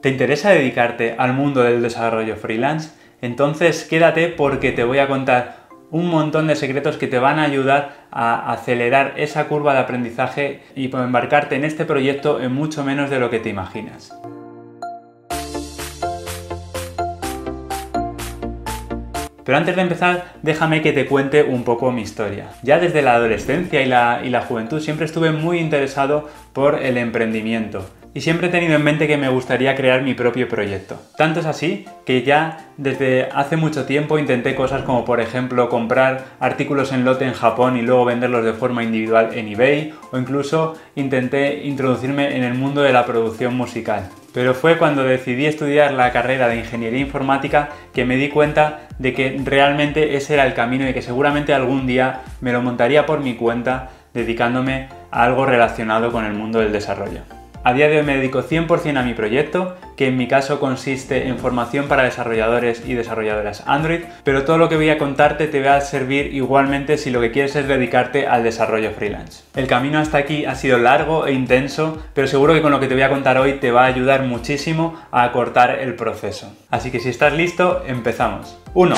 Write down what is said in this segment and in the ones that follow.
¿Te interesa dedicarte al mundo del desarrollo freelance? Entonces quédate porque te voy a contar un montón de secretos que te van a ayudar a acelerar esa curva de aprendizaje y embarcarte en este proyecto en mucho menos de lo que te imaginas. Pero antes de empezar, déjame que te cuente un poco mi historia. Ya desde la adolescencia y la, y la juventud siempre estuve muy interesado por el emprendimiento y siempre he tenido en mente que me gustaría crear mi propio proyecto. Tanto es así que ya desde hace mucho tiempo intenté cosas como por ejemplo comprar artículos en lote en Japón y luego venderlos de forma individual en eBay o incluso intenté introducirme en el mundo de la producción musical. Pero fue cuando decidí estudiar la carrera de ingeniería informática que me di cuenta de que realmente ese era el camino y que seguramente algún día me lo montaría por mi cuenta dedicándome a algo relacionado con el mundo del desarrollo. A día de hoy me dedico 100% a mi proyecto, que en mi caso consiste en formación para desarrolladores y desarrolladoras Android, pero todo lo que voy a contarte te va a servir igualmente si lo que quieres es dedicarte al desarrollo freelance. El camino hasta aquí ha sido largo e intenso, pero seguro que con lo que te voy a contar hoy te va a ayudar muchísimo a acortar el proceso. Así que si estás listo, empezamos. 1.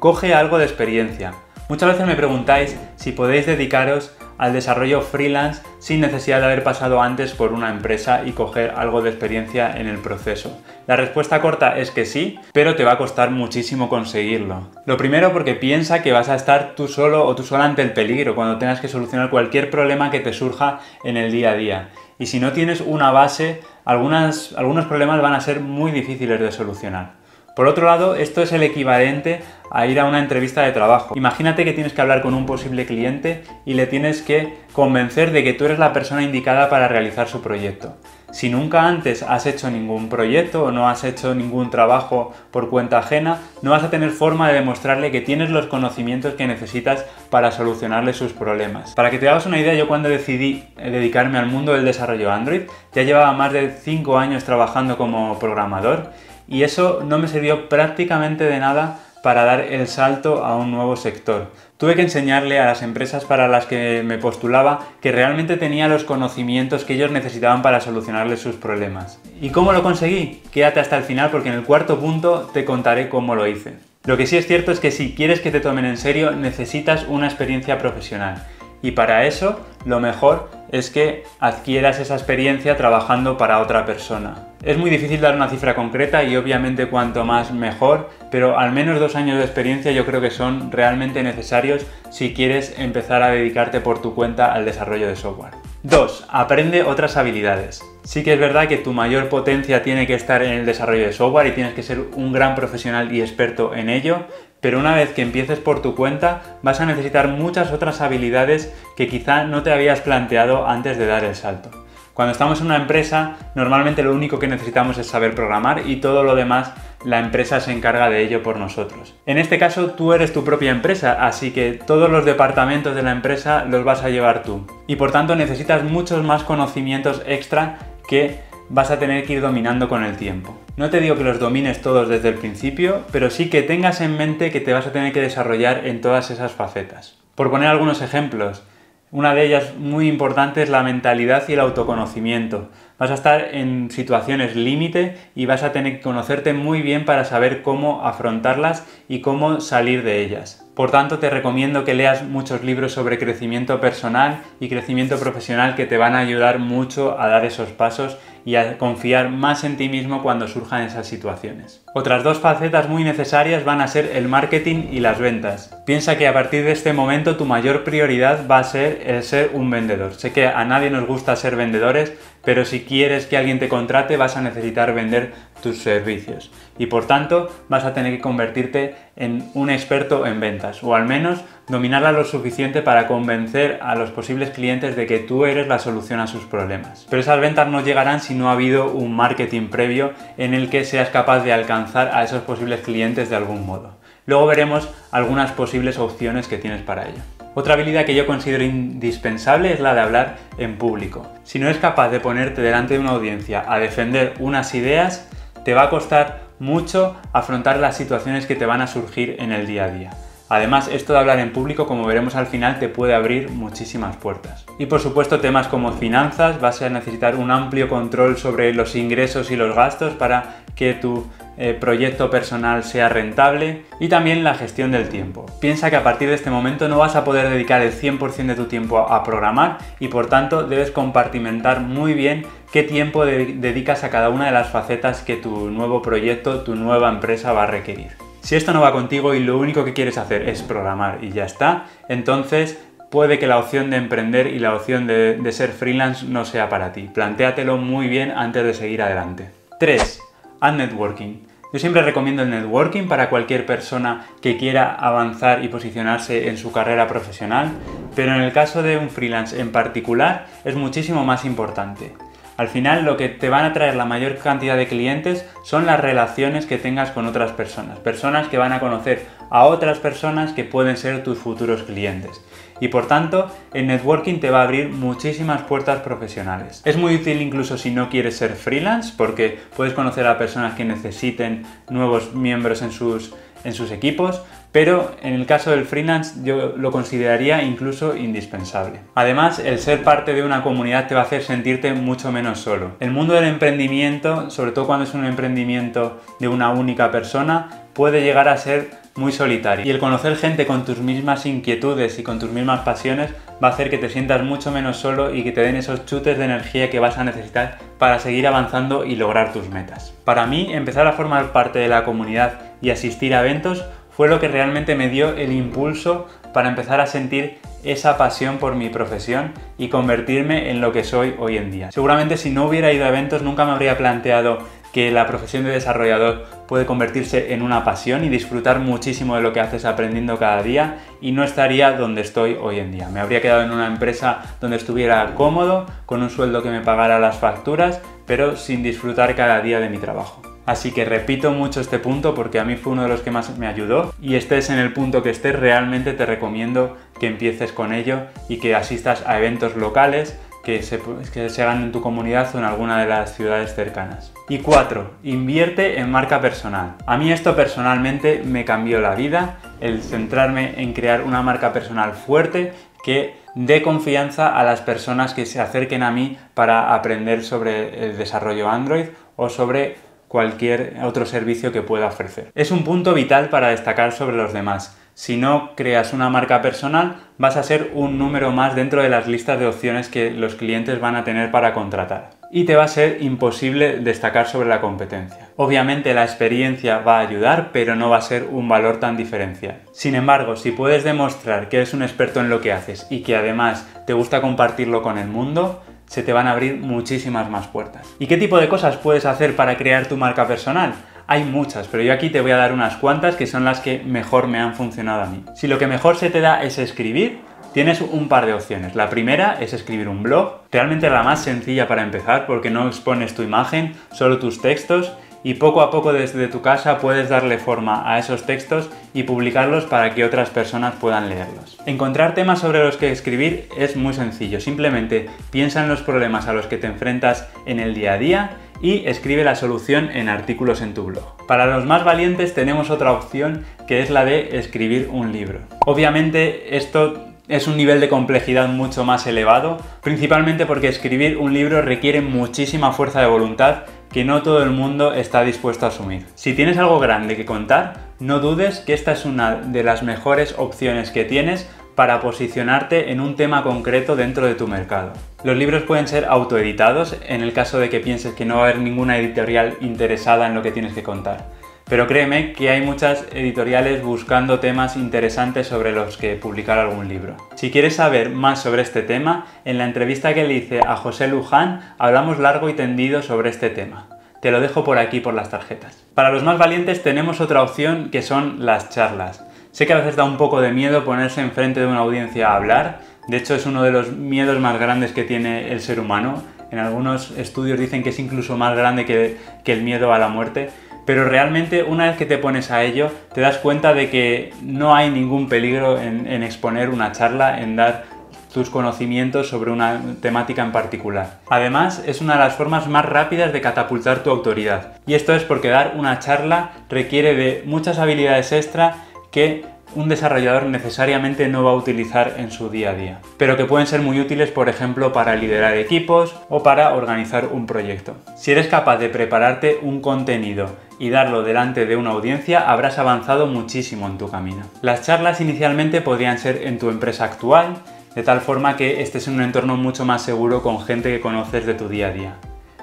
Coge algo de experiencia. Muchas veces me preguntáis si podéis dedicaros al desarrollo freelance sin necesidad de haber pasado antes por una empresa y coger algo de experiencia en el proceso? La respuesta corta es que sí, pero te va a costar muchísimo conseguirlo. Lo primero porque piensa que vas a estar tú solo o tú sola ante el peligro cuando tengas que solucionar cualquier problema que te surja en el día a día. Y si no tienes una base, algunos problemas van a ser muy difíciles de solucionar. Por otro lado, esto es el equivalente a ir a una entrevista de trabajo. Imagínate que tienes que hablar con un posible cliente y le tienes que convencer de que tú eres la persona indicada para realizar su proyecto. Si nunca antes has hecho ningún proyecto o no has hecho ningún trabajo por cuenta ajena, no vas a tener forma de demostrarle que tienes los conocimientos que necesitas para solucionarle sus problemas. Para que te hagas una idea, yo cuando decidí dedicarme al mundo del desarrollo Android, ya llevaba más de 5 años trabajando como programador y eso no me sirvió prácticamente de nada para dar el salto a un nuevo sector. Tuve que enseñarle a las empresas para las que me postulaba que realmente tenía los conocimientos que ellos necesitaban para solucionarles sus problemas. ¿Y cómo lo conseguí? Quédate hasta el final porque en el cuarto punto te contaré cómo lo hice. Lo que sí es cierto es que si quieres que te tomen en serio necesitas una experiencia profesional y para eso lo mejor es que adquieras esa experiencia trabajando para otra persona. Es muy difícil dar una cifra concreta y obviamente cuanto más mejor, pero al menos dos años de experiencia yo creo que son realmente necesarios si quieres empezar a dedicarte por tu cuenta al desarrollo de software. 2. Aprende otras habilidades. Sí que es verdad que tu mayor potencia tiene que estar en el desarrollo de software y tienes que ser un gran profesional y experto en ello, pero una vez que empieces por tu cuenta vas a necesitar muchas otras habilidades que quizá no te habías planteado antes de dar el salto. Cuando estamos en una empresa, normalmente lo único que necesitamos es saber programar y todo lo demás la empresa se encarga de ello por nosotros. En este caso, tú eres tu propia empresa, así que todos los departamentos de la empresa los vas a llevar tú. Y por tanto necesitas muchos más conocimientos extra que vas a tener que ir dominando con el tiempo. No te digo que los domines todos desde el principio, pero sí que tengas en mente que te vas a tener que desarrollar en todas esas facetas. Por poner algunos ejemplos, una de ellas muy importante es la mentalidad y el autoconocimiento. Vas a estar en situaciones límite y vas a tener que conocerte muy bien para saber cómo afrontarlas y cómo salir de ellas. Por tanto, te recomiendo que leas muchos libros sobre crecimiento personal y crecimiento profesional que te van a ayudar mucho a dar esos pasos y a confiar más en ti mismo cuando surjan esas situaciones. Otras dos facetas muy necesarias van a ser el marketing y las ventas. Piensa que a partir de este momento tu mayor prioridad va a ser el ser un vendedor. Sé que a nadie nos gusta ser vendedores, pero si quieres que alguien te contrate vas a necesitar vender tus servicios y por tanto vas a tener que convertirte en un experto en ventas o al menos dominarla lo suficiente para convencer a los posibles clientes de que tú eres la solución a sus problemas. Pero esas ventas no llegarán si no ha habido un marketing previo en el que seas capaz de alcanzar a esos posibles clientes de algún modo. Luego veremos algunas posibles opciones que tienes para ello. Otra habilidad que yo considero indispensable es la de hablar en público. Si no eres capaz de ponerte delante de una audiencia a defender unas ideas, te va a costar mucho afrontar las situaciones que te van a surgir en el día a día. Además, esto de hablar en público, como veremos al final, te puede abrir muchísimas puertas. Y por supuesto, temas como finanzas, vas a necesitar un amplio control sobre los ingresos y los gastos para que tu eh, proyecto personal sea rentable y también la gestión del tiempo. Piensa que a partir de este momento no vas a poder dedicar el 100% de tu tiempo a programar y por tanto debes compartimentar muy bien qué tiempo dedicas a cada una de las facetas que tu nuevo proyecto, tu nueva empresa va a requerir. Si esto no va contigo y lo único que quieres hacer es programar y ya está, entonces puede que la opción de emprender y la opción de, ser freelance no sea para ti. Plantéatelo muy bien antes de seguir adelante. 3. Haz networking. Yo siempre recomiendo el networking para cualquier persona que quiera avanzar y posicionarse en su carrera profesional, pero en el caso de un freelance en particular es muchísimo más importante. Al final lo que te van a traer la mayor cantidad de clientes son las relaciones que tengas con otras personas, personas que van a conocer a otras personas que pueden ser tus futuros clientes. Y por tanto, el networking te va a abrir muchísimas puertas profesionales. Es muy útil incluso si no quieres ser freelance, porque puedes conocer a personas que necesiten nuevos miembros en sus, en sus equipos, pero en el caso del freelance yo lo consideraría incluso indispensable. Además, el ser parte de una comunidad te va a hacer sentirte mucho menos solo. El mundo del emprendimiento, sobre todo cuando es un emprendimiento de una única persona, puede llegar a ser muy solitario. Y el conocer gente con tus mismas inquietudes y con tus mismas pasiones va a hacer que te sientas mucho menos solo y que te den esos chutes de energía que vas a necesitar para seguir avanzando y lograr tus metas. Para mí, empezar a formar parte de la comunidad y asistir a eventos fue lo que realmente me dio el impulso para empezar a sentir esa pasión por mi profesión y convertirme en lo que soy hoy en día. Seguramente si no hubiera ido a eventos nunca me habría planteado que la profesión de desarrollador puede convertirse en una pasión y disfrutar muchísimo de lo que haces aprendiendo cada día y no estaría donde estoy hoy en día. Me habría quedado en una empresa donde estuviera cómodo, con un sueldo que me pagara las facturas, pero sin disfrutar cada día de mi trabajo. Así que repito mucho este punto porque a mí fue uno de los que más me ayudó y estés en el punto que estés, realmente te recomiendo que empieces con ello y que asistas a eventos locales que se, hagan en tu comunidad o en alguna de las ciudades cercanas. Y cuatro, invierte en marca personal. A mí esto personalmente me cambió la vida, el centrarme en crear una marca personal fuerte que dé confianza a las personas que se acerquen a mí para aprender sobre el desarrollo Android o sobre cualquier otro servicio que pueda ofrecer. Es un punto vital para destacar sobre los demás. Si no creas una marca personal, vas a ser un número más dentro de las listas de opciones que los clientes van a tener para contratar. Y te va a ser imposible destacar sobre la competencia. Obviamente la experiencia va a ayudar, pero no va a ser un valor tan diferencial. Sin embargo, si puedes demostrar que eres un experto en lo que haces y que además te gusta compartirlo con el mundo, se te van a abrir muchísimas más puertas. ¿Y qué tipo de cosas puedes hacer para crear tu marca personal? Hay muchas, pero yo aquí te voy a dar unas cuantas que son las que mejor me han funcionado a mí. Si lo que mejor se te da es escribir, tienes un par de opciones. La primera es escribir un blog, realmente la más sencilla para empezar porque no expones tu imagen, solo tus textos y poco a poco desde tu casa puedes darle forma a esos textos y publicarlos para que otras personas puedan leerlos. Encontrar temas sobre los que escribir es muy sencillo, simplemente piensa en los problemas a los que te enfrentas en el día a día y escribe la solución en artículos en tu blog. Para los más valientes tenemos otra opción que es la de escribir un libro. Obviamente esto es un nivel de complejidad mucho más elevado, principalmente porque escribir un libro requiere muchísima fuerza de voluntad que no todo el mundo está dispuesto a asumir. Si tienes algo grande que contar, no dudes que esta es una de las mejores opciones que tienes para posicionarte en un tema concreto dentro de tu mercado. Los libros pueden ser autoeditados en el caso de que pienses que no va a haber ninguna editorial interesada en lo que tienes que contar. Pero créeme que hay muchas editoriales buscando temas interesantes sobre los que publicar algún libro. Si quieres saber más sobre este tema, en la entrevista que le hice a José Luján hablamos largo y tendido sobre este tema. Te lo dejo por aquí por las tarjetas. Para los más valientes tenemos otra opción que son las charlas. Sé que a veces da un poco de miedo ponerse enfrente de una audiencia a hablar, de hecho es uno de los miedos más grandes que tiene el ser humano. En algunos estudios dicen que es incluso más grande que, el miedo a la muerte pero realmente una vez que te pones a ello te das cuenta de que no hay ningún peligro en, exponer una charla, en dar tus conocimientos sobre una temática en particular. Además, es una de las formas más rápidas de catapultar tu autoridad. Y esto es porque dar una charla requiere de muchas habilidades extra que un desarrollador necesariamente no va a utilizar en su día a día, pero que pueden ser muy útiles, por ejemplo, para liderar equipos o para organizar un proyecto. Si eres capaz de prepararte un contenido y darlo delante de una audiencia, habrás avanzado muchísimo en tu camino. Las charlas inicialmente podrían ser en tu empresa actual, de tal forma que estés en un entorno mucho más seguro con gente que conoces de tu día a día.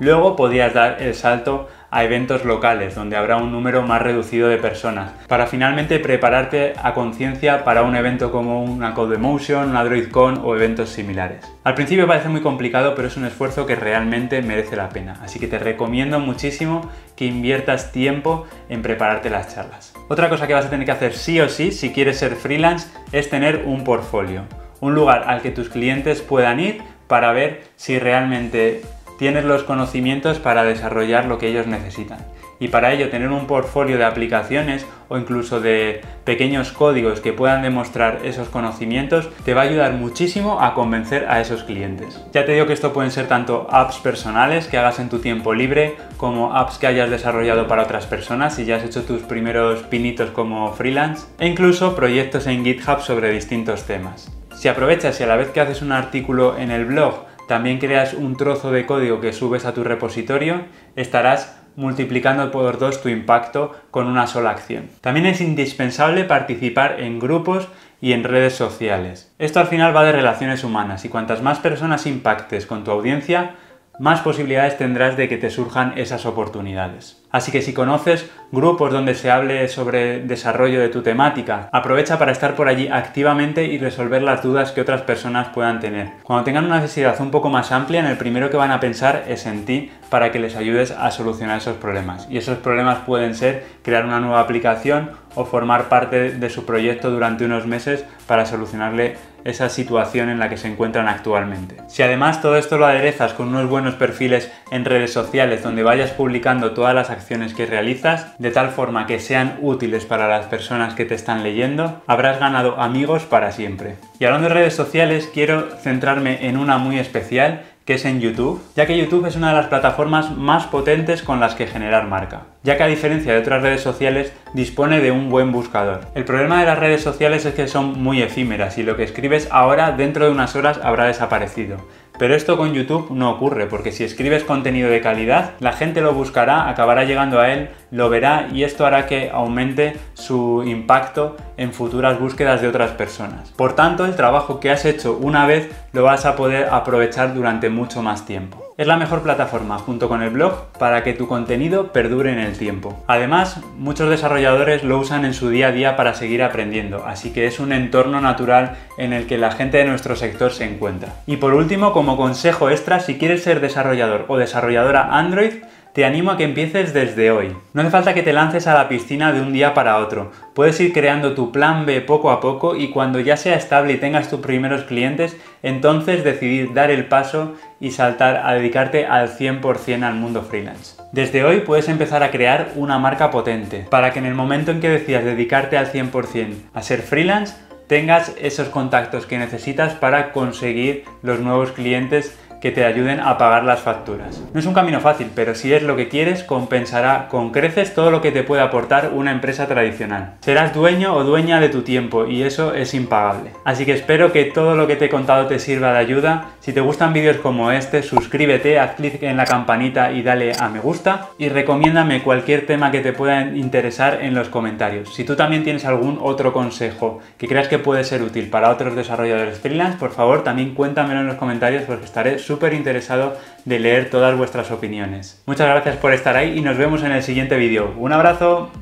Luego podrías dar el salto a eventos locales, donde habrá un número más reducido de personas, para finalmente prepararte a conciencia para un evento como una CodeMotion, una DroidCon o eventos similares. Al principio parece muy complicado, pero es un esfuerzo que realmente merece la pena, así que te recomiendo muchísimo que inviertas tiempo en prepararte las charlas. Otra cosa que vas a tener que hacer sí o sí si quieres ser freelance es tener un portfolio, un lugar al que tus clientes puedan ir para ver si realmente tienes los conocimientos para desarrollar lo que ellos necesitan. Y para ello tener un portfolio de aplicaciones o incluso de pequeños códigos que puedan demostrar esos conocimientos te va a ayudar muchísimo a convencer a esos clientes. Ya te digo que esto pueden ser tanto apps personales que hagas en tu tiempo libre como apps que hayas desarrollado para otras personas y ya has hecho tus primeros pinitos como freelance e incluso proyectos en GitHub sobre distintos temas. Si aprovechas y a la vez que haces un artículo en el blog también creas un trozo de código que subes a tu repositorio, estarás multiplicando por dos tu impacto con una sola acción. También es indispensable participar en grupos y en redes sociales. Esto al final va de relaciones humanas y cuantas más personas impactes con tu audiencia, más posibilidades tendrás de que te surjan esas oportunidades. Así que si conoces grupos donde se hable sobre desarrollo de tu temática, aprovecha para estar por allí activamente y resolver las dudas que otras personas puedan tener. Cuando tengan una necesidad un poco más amplia, en el primero que van a pensar es en ti para que les ayudes a solucionar esos problemas. Y esos problemas pueden ser crear una nueva aplicación o formar parte de su proyecto durante unos meses para solucionarle esa situación en la que se encuentran actualmente. Si además todo esto lo aderezas con unos buenos perfiles en redes sociales donde vayas publicando todas las acciones que realizas, de tal forma que sean útiles para las personas que te están leyendo, habrás ganado amigos para siempre. Y hablando de redes sociales, quiero centrarme en una muy especial que es en YouTube, ya que YouTube es una de las plataformas más potentes con las que generar marca, ya que a diferencia de otras redes sociales dispone de un buen buscador. El problema de las redes sociales es que son muy efímeras y lo que escribes ahora dentro de unas horas habrá desaparecido. Pero esto con YouTube no ocurre, porque si escribes contenido de calidad, la gente lo buscará, acabará llegando a él, lo verá y esto hará que aumente su impacto en futuras búsquedas de otras personas. Por tanto, el trabajo que has hecho una vez lo vas a poder aprovechar durante mucho más tiempo. Es la mejor plataforma junto con el blog para que tu contenido perdure en el tiempo. Además, muchos desarrolladores lo usan en su día a día para seguir aprendiendo, así que es un entorno natural en el que la gente de nuestro sector se encuentra. Y por último, como consejo extra, si quieres ser desarrollador o desarrolladora Android, te animo a que empieces desde hoy. No hace falta que te lances a la piscina de un día para otro. Puedes ir creando tu plan B poco a poco y cuando ya sea estable y tengas tus primeros clientes, entonces decidir dar el paso y saltar a dedicarte al 100% al mundo freelance. Desde hoy puedes empezar a crear una marca potente para que en el momento en que decidas dedicarte al 100% a ser freelance, tengas esos contactos que necesitas para conseguir los nuevos clientes que te ayuden a pagar las facturas. No es un camino fácil, pero si es lo que quieres, compensará con creces todo lo que te puede aportar una empresa tradicional. Serás dueño o dueña de tu tiempo y eso es impagable. Así que espero que todo lo que te he contado te sirva de ayuda. Si te gustan vídeos como este, suscríbete, haz clic en la campanita y dale a me gusta y recomiéndame cualquier tema que te pueda interesar en los comentarios. Si tú también tienes algún otro consejo que creas que puede ser útil para otros desarrolladores freelance, por favor también cuéntamelo en los comentarios porque estaré súper interesado de leer todas vuestras opiniones. Muchas gracias por estar ahí y nos vemos en el siguiente vídeo. ¡Un abrazo!